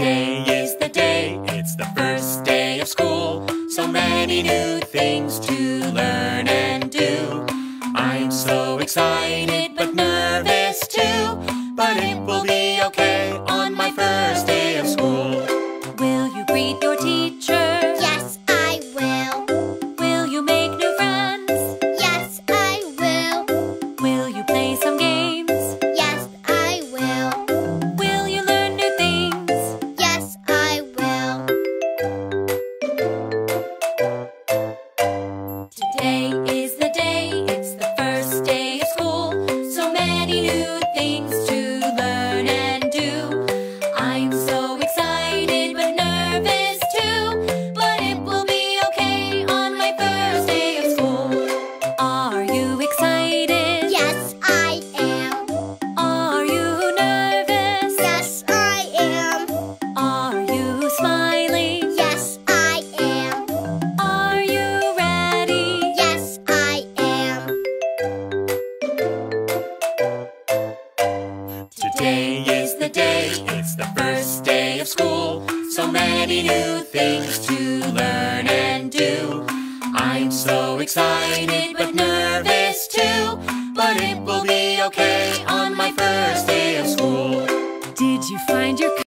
Today is the day, it's the first day of school. So many new things to learn and Today is the day, it's the first day of school. So many new things to learn and do. I'm so excited, but nervous too. But it will